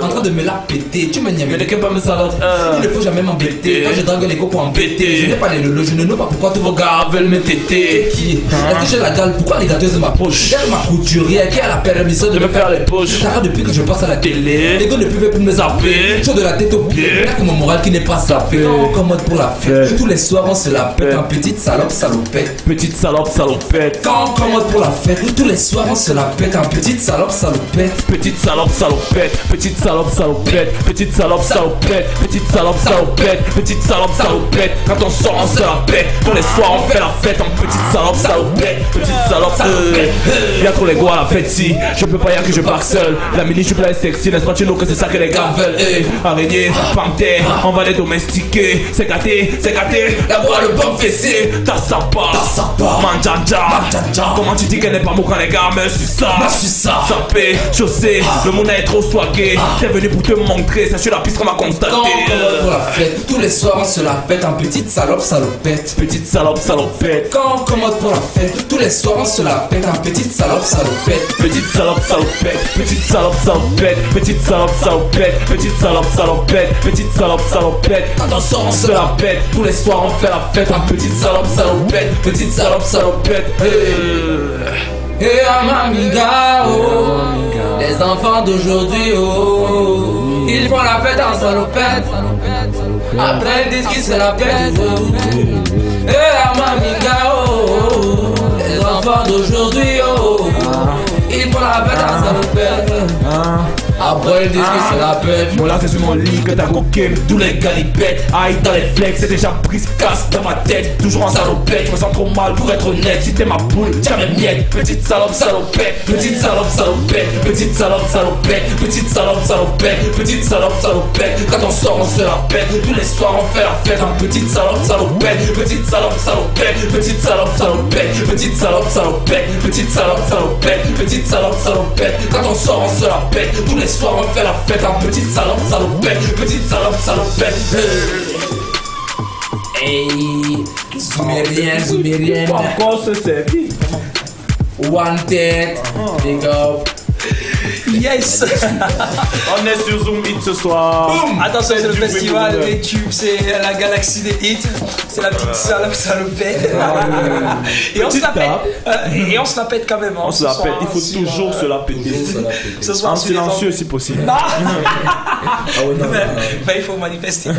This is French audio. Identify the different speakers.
Speaker 1: En train de me la péter, tu me niaimes.
Speaker 2: Mais que pas me salope. Euh.
Speaker 1: Il ne faut jamais m'embêter. Quand je drague les embêter,
Speaker 2: Péter.
Speaker 1: je n'ai pas les lolos, je ne sais pas pourquoi tous vos
Speaker 2: gars veulent me téter.
Speaker 1: qui Est-ce que j'ai la gale Pourquoi les gâteuses de ma poche J'ai ma couturière qui a la permission de
Speaker 2: De me faire les poches.
Speaker 1: J'arrête depuis que je passe à la télé. Les gars ne peuvent plus me zapper. Chaud de la tête au pied. A que mon moral qui n'est pas sapé. Commode pour la fête. Tous les soirs on se la pète. En petite salope, salopette.
Speaker 2: Petite salope, salopette.
Speaker 1: Quand on commode pour la fête. Tous les soirs on se la pète. En petite salope, salopette.
Speaker 2: Petite salope, salopette. Petite salope, salopette. Petite salope, salopette. Petite salope, salopette. Petite salope, salopette. Quand on sort, on se la pète. Tous les soirs, on fait la fête en petite salope, salopette. Petite salope, salopette. Y'a trop les gars à la fête si. Je peux pas y aller que je pars seul. La mini, je suis plein sexy. N'est-ce pas, tu que c'est ça que les gars veulent. Eh, araignée, panthère, on va les domestiquer. C'est gâté, c'est gâté. La voix, le bon fessé. Ta sapa,
Speaker 1: Ta sapa.
Speaker 2: manjanja. Comment tu dis qu'elle n'est pas mou quand les gars me sucent ça?
Speaker 1: Me ça.
Speaker 2: Sapé, chaussé, le monde est trop swagué. T'es venu pour te montrer, c'est sur la piste qu'on m'a constaté.
Speaker 1: Quand on la fête. Tous les soirs on se la pète. En petite salope, salopette?
Speaker 2: Petite salope, salopette.
Speaker 1: Quand on commode pour la fête. Tous les soirs on se la pète. En petite salope, salopette?
Speaker 2: Petite salope, salopette. Petite salope, salopette. Petite salope, salopette. Petite salope, salopette. Petite salope, salopette.
Speaker 1: Quand on sort, on
Speaker 2: se la pète, tous les soirs on fait la fête en petite salope, salopette, petite salope, salopette. Hey.
Speaker 1: Oh, les enfants d'aujourd'hui, oh, ils font la fête en salopette. Après ils disent qu'ils se la pètent. oh. Et à Mamiga, oh, les enfants d'aujourd'hui, Après se la pètent.
Speaker 2: Bon là c'est sur mon lit que t'as coqué Tous les galipettes, aïe dans les flex C'est déjà prise casse dans ma tête Toujours en salopette, je me sens trop mal pour être honnête Si t'es ma poule, tiens mes miettes Petite salope salopette, petite salope salopette Petite salope salopette, petite salope salopette Petite salope salopette, quand on sort on se la pète Tous les soirs on fait la fête petite salope salopette Petite salope salopette, petite salope salopette Petite salope salopette, petite salope salopette Petite salope salopette, quand on sort on se la pète Tous les soirs on fait la fête en petite salope salopette. Petite salope salopette.
Speaker 1: Hey, Zoumérien, Zoumérien,
Speaker 2: Encore se servir
Speaker 1: Wanted, big up.
Speaker 3: Yes.
Speaker 2: On est sur Zoom Hit ce soir.
Speaker 3: Attention, c'est le festival des tubes, c'est la galaxie des hits, c'est la petite salope salopette. Et on se la pète, euh, et on se la pète quand même. hein,
Speaker 2: On se la pète, il faut toujours
Speaker 3: euh,
Speaker 2: se la péter.
Speaker 3: Ce soir,
Speaker 2: En silencieux si possible.
Speaker 1: Ah ouais, non, non.
Speaker 3: Bah, il faut manifester.